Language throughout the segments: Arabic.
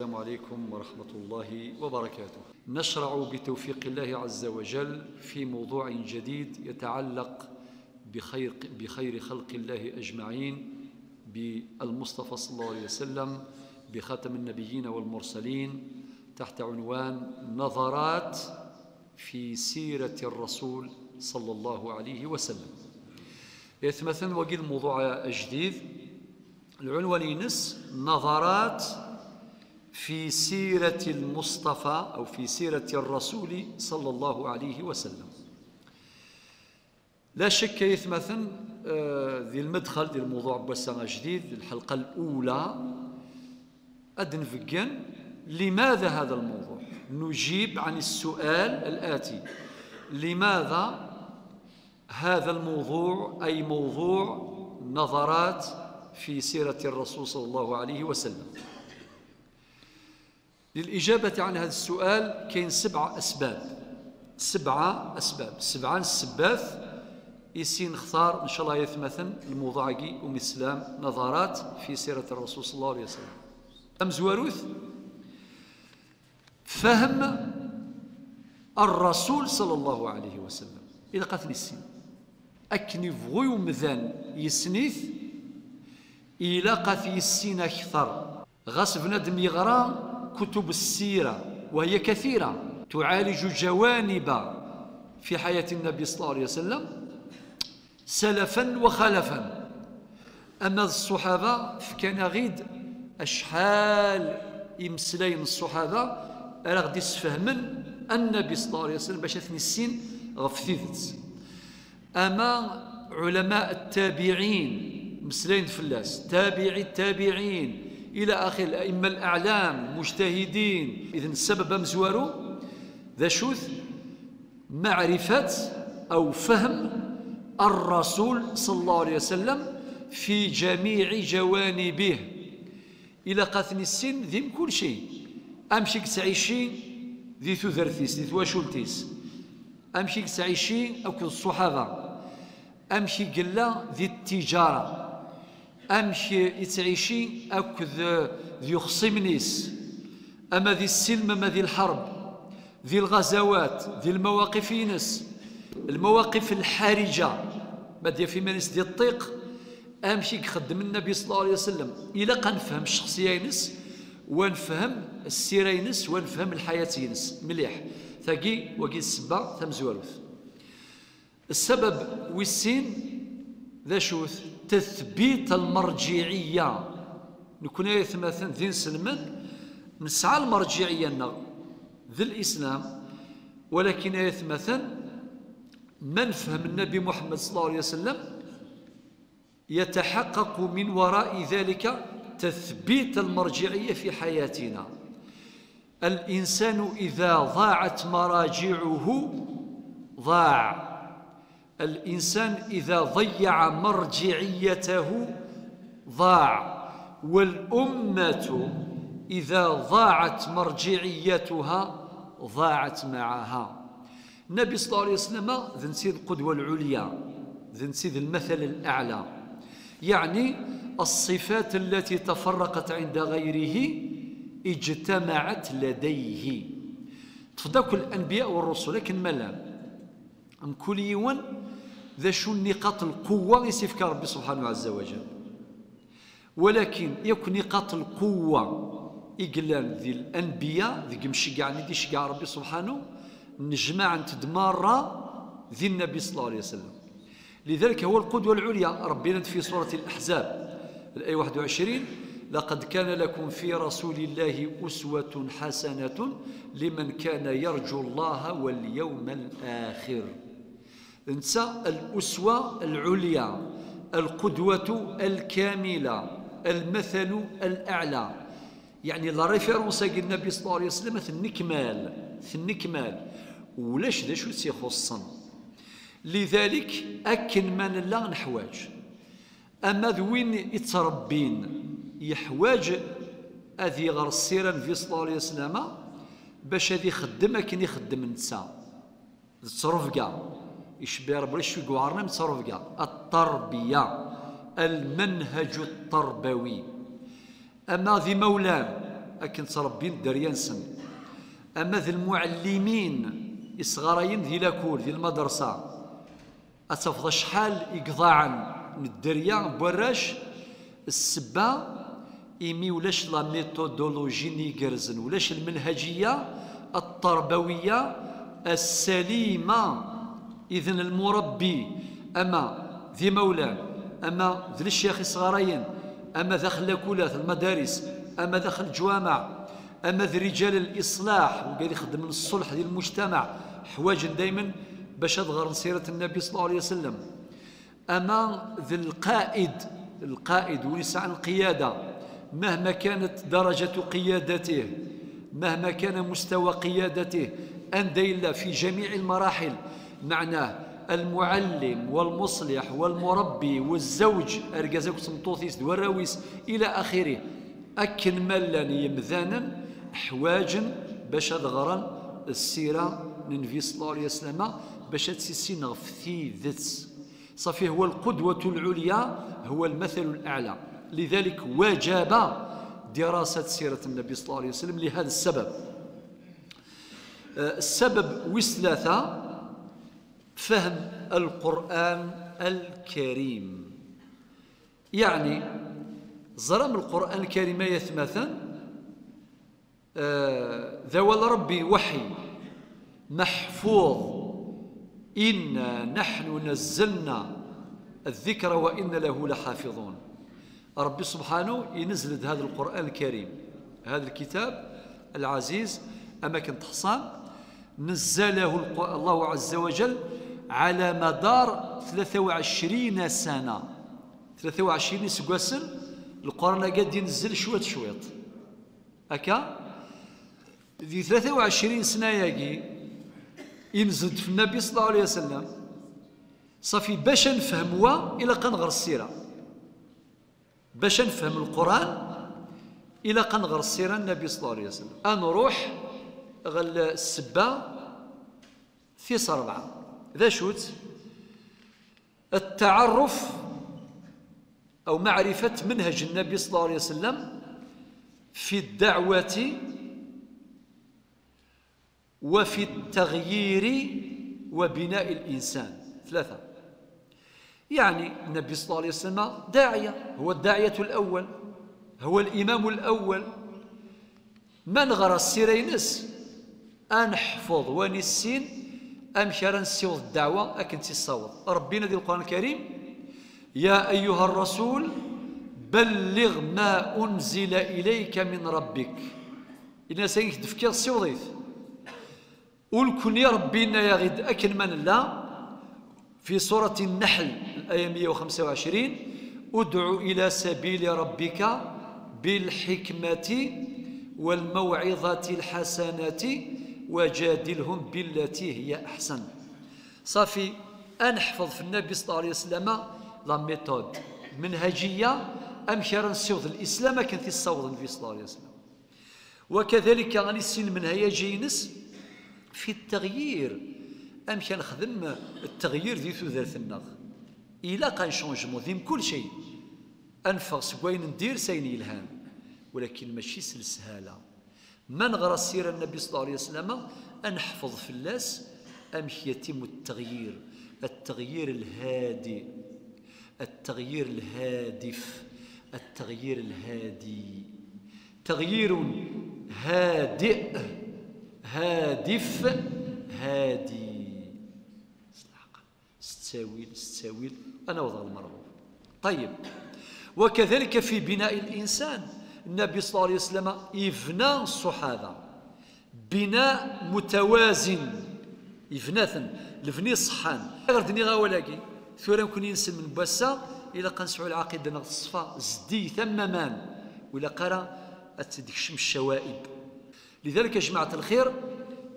السلام عليكم ورحمة الله وبركاته. نشرع بتوفيق الله عز وجل في موضوع جديد يتعلق بخير بخير خلق الله أجمعين بالمصطفى صلى الله عليه وسلم بخاتم النبيين والمرسلين تحت عنوان نظرات في سيرة الرسول صلى الله عليه وسلم. يتمثل وقيل موضوع جديد العنوان ينس نظرات في سيرة المصطفى أو في سيرة الرسول صلى الله عليه وسلم. لا شك يثمثن آه، ذي المدخل ذي الموضوع بسنة جديد الحلقة الأولى. أدن فقن لماذا هذا الموضوع؟ نجيب عن السؤال الآتي. لماذا هذا الموضوع أي موضوع نظرات في سيرة الرسول صلى الله عليه وسلم؟ للإجابة عن هذا السؤال كاين سبعة أسباب. سبعة أسباب. سبعة السباث يسين نختار إن شاء الله يثمثن الموضوعي أم الإسلام نظرات في سيرة الرسول صلى الله عليه وسلم. أم زواروث؟ فهم الرسول صلى الله عليه وسلم. إذا قتل السين. أكني فغي ومذان يسنيث إلى قتل السين أكثر. غصب ندم يغرى كتب السيرة وهي كثيرة. تعالج جوانب في حياة النبي صلى الله عليه وسلم سلفا وخلفا. أما الصحابة فكان غيد أشحال يمسلين الصحابة. ألا غدي يسفهمن النبي صلى الله عليه وسلم باش ثني السين غف أما علماء التابعين مسلين فلاس تابعي التابعين إلى آخر الأئمة الأعلام مجتهدين. إذن السبب مزوارو ذا شوث معرفة أو فهم الرسول صلى الله عليه وسلم في جميع جوانبه. إلى قاثني السن ذي كل شيء. أمشيك تعيشي ذي ثثرثيس ذي ثواشولتيس. أمشيك تعيشي أو الصحابة أمشي قلا ذي التجارة. أمشي يتعيشي أكد ذي خصمنيس أما ذي السلم أما ذي الحرب ذي الغزوات ذي المواقف ينس المواقف الحرجة بدي في منس دي الطيق. أمشي خدم النبي صلى الله عليه وسلم. إلى قنفهم الشخصية ينس ونفهم السيرة ينس ونفهم الحياة ينس مليح. ثقي وقي السبا ثم زواروث السبب والسين ذا شوث. تثبيت المرجعية. نكون يثمثن ذين سلمن نسعى المرجعية ذي الإسلام. ولكن يثمثن من فهم النبي محمد صلى الله عليه وسلم؟ يتحقق من وراء ذلك تثبيت المرجعية في حياتنا. الإنسان إذا ضاعت مراجعه ضاع. الإنسان إذا ضيع مرجعيته ضاع والأمة إذا ضاعت مرجعيتها ضاعت معها. النبي صلى الله عليه وسلم ذنسيد القدوة العليا ذنسيد المثل الأعلى. يعني الصفات التي تفرقت عند غيره اجتمعت لديه. تفضل الأنبياء والرسل لكن ملام أم كل يوم ذا شو نقاط القوة يسيفك ربي سبحانه عز وجل؟ ولكن يكون نقاط القوة إقلال ذي الأنبياء ذي مشقع ندي شقع ربي سبحانه نجمع تدمار ذي النبي صلى الله عليه وسلم. لذلك هو القدوة العليا. ربنا في سورة الأحزاب الآية 21 لقد كان لكم في رسول الله أسوة حسنة لمن كان يرجو الله واليوم الآخر. انسى الأسوة العليا القدوة الكاملة المثل الأعلى. يعني لا ريفيرونس النبي صلى الله عليه وسلم ثنكمال ثنكمال ولاش ذا شو تيخصن لذلك أكن من لا نحواج. أما ذوين يتربين يحواج أذي غير السيرة النبي صلى الله عليه وسلم باش هذي يخدم أكن يخدم تصرف كاع يشبه ربي شو قوارنا متصرف كاع التربية المنهج التربوي. أما ذي مولان أكن تربين دريان سن. أما ذي المعلمين إصغارين ذي لاكول ذي المدرسة. أتفضى شحال إقضاعا من الدريا بوراش السبة إيمي ولاش لا ميثودولوجي نيكرزن ولاش المنهجية التربوية السليمة. إذن المربي أما ذي مولان أما ذي الشيخ الصغارين أما داخل كولات المدارس أما داخل الجوامع أما ذي رجال الإصلاح وقال يخدم الصلح ديال المجتمع حواج دائما باش تغير سيرة النبي صلى الله عليه وسلم. أما ذي القائد القائد وليس عن القيادة مهما كانت درجة قيادته مهما كان مستوى قيادته أندى إلا في جميع المراحل معناه المعلم والمصلح والمربي والزوج أرجزك سمطوثيس دوراويس إلى آخره. أكن ملان يمذانا حواجا باش غران السيرة النبي صلى الله عليه وسلم باش تسيسين غفتي ذاتس صافي هو القدوة العليا هو المثل الأعلى. لذلك وجب دراسة سيرة النبي صلى الله عليه وسلم لهذا السبب. آه، السبب وثلاثة فهم القرآن الكريم. يعني زرم القرآن الكريم يثمثا آه ذوال ربي وحي محفوظ. إنا نحن نزلنا الذكر وإن له لحافظون. ربي سبحانه ينزل هذا القرآن الكريم هذا الكتاب العزيز. أماكن تحصان نزله الله عز وجل على مدار 23 سنة. 23 سقوسن القرآن قاعد ينزل شوية شوية. هكا في 23 سنة ياقي ينزل في النبي صلى الله عليه وسلم. صافي باش نفهموا إلى قنغر السيرة. باش نفهم القرآن إلى قنغر السيرة النبي صلى الله عليه وسلم. أنروح غل السبة في صربعة. ذا شوت التعرف أو معرفة منهج النبي صلى الله عليه وسلم في الدعوة وفي التغيير وبناء الإنسان. ثلاثة. يعني النبي صلى الله عليه وسلم داعية هو الداعية الأول هو الإمام الأول. من غرى السيرينس أنحفظ ونسين أمشار نسيوض الدعوة؟ أكن تيصوت ربنا دي القرآن الكريم يا أيها الرسول بلغ ما أنزل إليك من ربك. إن سيك تفكير السيوضيث. ولكن يا ربنا يا غد. أكن من لا. في سورة النحل الآية 125 ادع إلى سبيل ربك بالحكمة والموعظة الحسنة وجادلهم بالتي هي أحسن. صافي أنحفظ في النبي صلى الله عليه وسلم لا ميثود منهجية أمشي نسيوض الإسلام كان في الصوت النبي صلى الله عليه وسلم. وكذلك غني السن منهجية جينس في التغيير. أمشي نخدم التغيير ذي ذات النغ إلا كان شونجمون ذيم كل شيء. أنفغ سكوين ندير سين يلهان. ولكن ماشي سلسهالة. من غرى السيرة النبي صلى الله عليه وسلم؟ أنحفظ في اللاس أمش يتم التغيير؟ التغيير الهادي. التغيير الهادف. التغيير الهادي. تغيير هادئ. هادف. هادي. ستاويل ستاويل أنا وضع المرغوب طيب. وكذلك في بناء الإنسان. النبي صلى الله عليه وسلم يفنى الصحابة. بناء متوازن يفناثن الفني صحان. غير دني غاولاكي ثورة يمكن ينسل من باسا إلا قنسعوا العقيدة نغ الصفا. زدي ثممان ولا قرأ أتدكشم الشوائب. لذلك يا جماعة الخير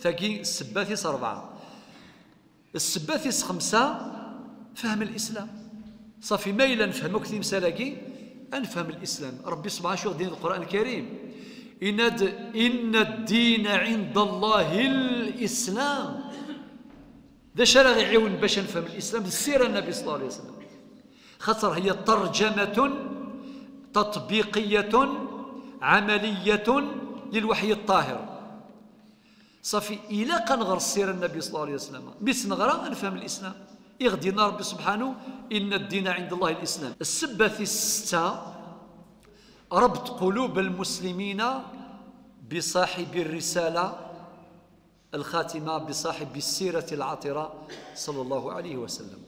ثقي السباثيس أربعة السباثيس خمسة فهم الإسلام. صافي ميلا نفهمك ثيم سلاكي أنفهم الإسلام. ربي سبحانه شو دين القرآن الكريم؟ إن, إن الدين عند الله الإسلام. ذا شرع يعاون باش نفهم الإسلام السيرة النبي صلى الله عليه وسلم. خاطر هي ترجمة تطبيقية عملية للوحي الطاهر. صافي إلا كنغر السيرة النبي صلى الله عليه وسلم بس نغرى نفهم الإسلام. يغدينا ربي سبحانه إن الدين عند الله الإسلام. السبة الستة ربط قلوب المسلمين بصاحب الرسالة الخاتمة بصاحب السيرة العطرة صلى الله عليه وسلم.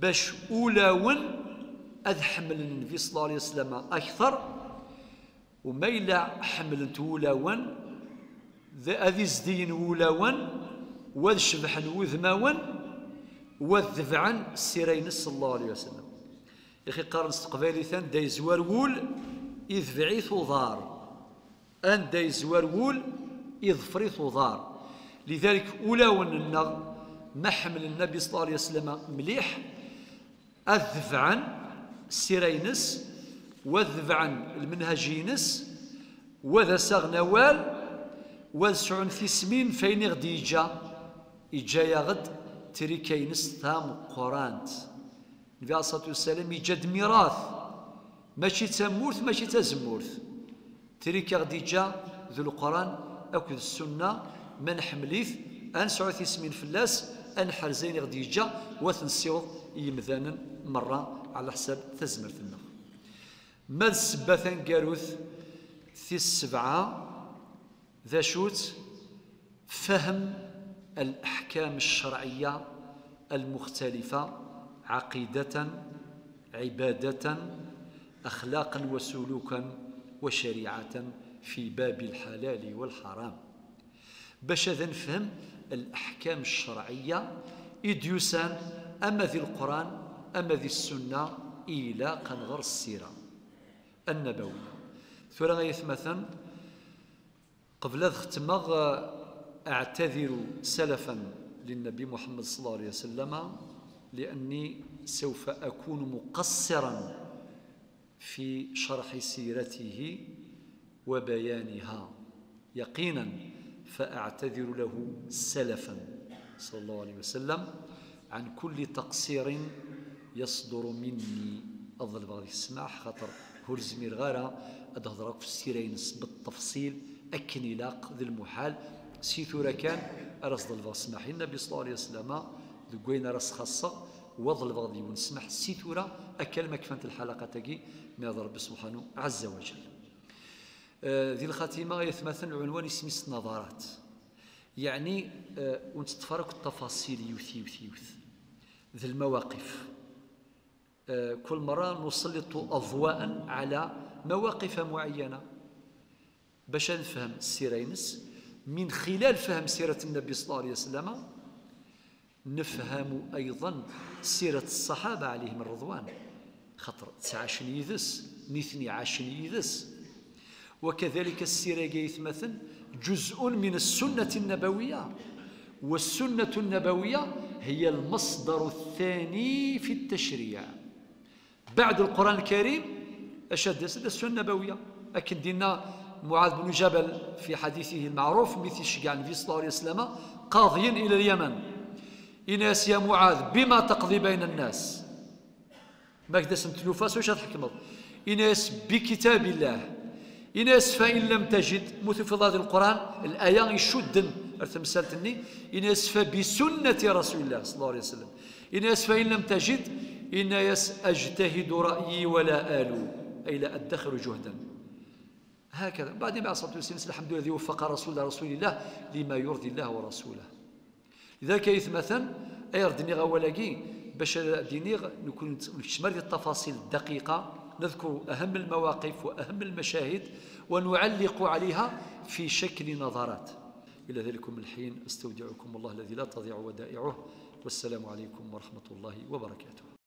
باش أولاون أذ حمل النبي صلى الله عليه وسلم أكثر وما إلا حمل تولاون ذي زدين ولاون وذ شبحن وذماون وذ عن السيرين صلى الله عليه وسلم. يا أخي قارن استقبالي ثان دا يزوار وول بعيث ضار أن دا يزوار وول فريث ضار لذلك أولاون النغ ما حمل النبي صلى الله عليه وسلم مليح أذف عن السيرينس وذف عن المنهجينس وذا ساغ نوال وذ ثسمين فين غدي يجا يجا يا غد تري كينس تام قرانت النبي عليه الصلاة والسلام يجد ميراث. ماشي تمورث ماشي تزمورث تري غدي جا ذو القران اكو السنة من حمليث أنسعو ثسمين فلاس ان حرزين غدي يجا وثنسيوض يمذانا مرة على حساب تزمرتنا ما السبة قاروث؟ في السبعة. ذا شوت؟ فهم الأحكام الشرعية المختلفة عقيدة عبادة أخلاقا وسلوكا وشريعة في باب الحلال والحرام. باش هذا نفهم الأحكام الشرعية إديوسان أما ذي القرآن أما ذي السنة إلى قنغر السيرة النبوية. غيث مثلا قبل ختمغ أعتذر سلفا للنبي محمد صلى الله عليه وسلم لأني سوف أكون مقصرا في شرح سيرته وبيانها. يقينا فأعتذر له سلفا صلى الله عليه وسلم عن كل تقصير يصدر مني. أظل بغض السماح خاطر هرزمير غارة أدهضرك في السيرين بالتفصيل أكن يلاق ذي المحال. سيثورا كان أرصد الفاسمح النبي صلى الله عليه وسلم ذقوين رس خاصة وظل بغضي ونسمح سيثورا أكل مكفنة الحلقة تقي من رب سبحانه عز وجل ذي الخاتمة يتمثل عنوان اسم النظارات يعني ونتفرق التفاصيل يوث يوث يوث ذي المواقف كل مرة نسلط أضواء على مواقف معينة باش نفهم السيرينس من خلال فهم سيرة النبي صلى الله عليه وسلم نفهم أيضا سيرة الصحابة عليهم الرضوان. خطر تسعشن يذس نثني عشن يذس وكذلك السيرة جيث مثل جزء من السنة النبوية. والسنة النبوية هي المصدر الثاني في التشريع. بعد القرآن الكريم أشد السنة النبوية. أكن دينا معاذ بن جبل في حديثه المعروف مثل شجع النبي صلى الله عليه وسلم قاضيا إلى اليمن. إناس يا معاذ بما تقضي بين الناس؟ ما كدا سمتلوفاس واش تحكم إناس بكتاب الله. إناس فإن لم تجد مثل القرآن الآية يشد. ارتمسالتني إناس فبسنة رسول الله صلى الله عليه وسلم. إناس فإن لم تجد إناس أجتهد رأيي ولا آلو. أي لا أدخر جهدا. هكذا. بعدين مع الصلاة والسلام الحمد لله الذي وفق رسول رسول الله لما يرضي الله ورسوله. لذلك يثمثا أيردني غولاقي باش ديني نكون نشمل التفاصيل الدقيقة نذكر أهم المواقف وأهم المشاهد ونعلق عليها في شكل نظرات إلى ذلكم الحين أستودعكم الله الذي لا تضيع ودائعه. والسلام عليكم ورحمة الله وبركاته.